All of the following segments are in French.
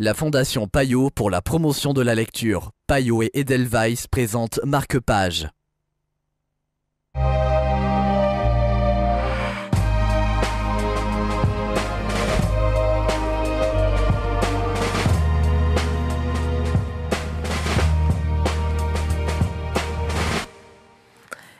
La Fondation Payot pour la promotion de la lecture, Payot et Edelweiss présentent Marque-Page.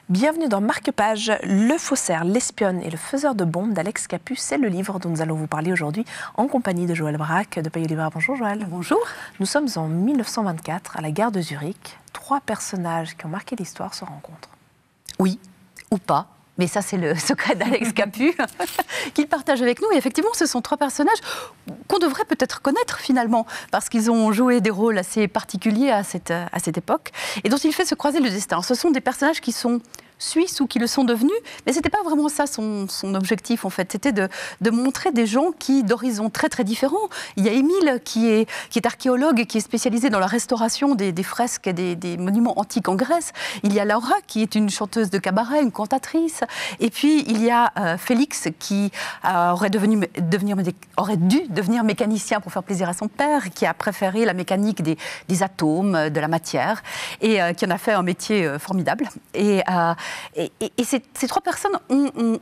Bienvenue dans Marque-Page, Le faussaire, l'espionne et le faiseur de bombes d'Alex Capu. C'est le livre dont nous allons vous parler aujourd'hui en compagnie de Joël Braque de Payot Livre. Bonjour Joël. Bonjour. Nous sommes en 1924 à la gare de Zurich. Trois personnages qui ont marqué l'histoire se rencontrent. Oui, ou pas. Mais ça, c'est le secret d'Alex Capu qu'il partage avec nous. Et effectivement, ce sont trois personnages qu'on devrait peut-être connaître finalement, parce qu'ils ont joué des rôles assez particuliers à cette, à cette époque, et dont il fait se croiser le destin. Ce sont des personnages qui sont suisses ou qui le sont devenus, mais ce n'était pas vraiment ça son, objectif en fait. C'était de, montrer des gens qui, d'horizons très très différents. Il y a Émile qui est, archéologue et qui est spécialisé dans la restauration des, fresques et des, monuments antiques en Grèce. Il y a Laura qui est une chanteuse de cabaret, une cantatrice. Et puis il y a euh, Félix qui euh, aurait, dû devenir mécanicien pour faire plaisir à son père, qui a préféré la mécanique des, atomes, de la matière, et euh, qui en a fait un métier formidable. Et, ces, trois personnes ont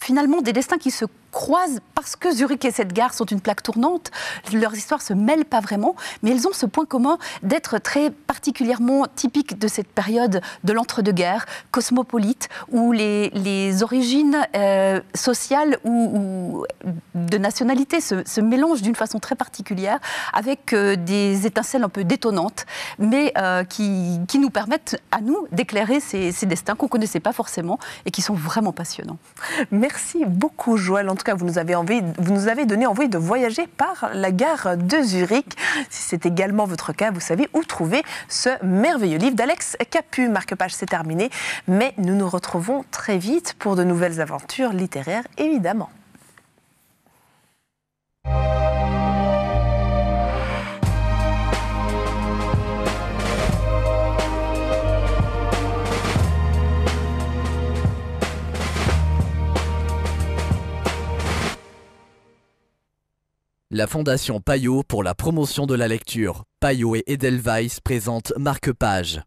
finalement des destins qui se croisent parce que Zurich et cette gare sont une plaque tournante. Leurs histoires se mêlent pas vraiment, mais elles ont ce point commun d'être très particulièrement typiques de cette période de l'entre-deux-guerres, cosmopolite, où les, les origines euh, sociales ou, de nationalité se, mélangent d'une façon très particulière, avec euh, des étincelles un peu détonnantes, mais euh, qui, qui, nous permettent à nous d'éclairer ces, destins qu'on connaissait pas forcément et qui sont vraiment passionnants. Merci beaucoup, Joël. En tout vous nous avez, vous nous avez donné envie de voyager par la gare de Zurich. Si c'est également votre cas, vous savez où trouver ce merveilleux livre d'Alex Capu. Marque-page, c'est terminé. Mais nous nous retrouvons très vite pour de nouvelles aventures littéraires, évidemment. La Fondation Payot pour la promotion de la lecture, Payot et Edelweiss présentent Marque-Page.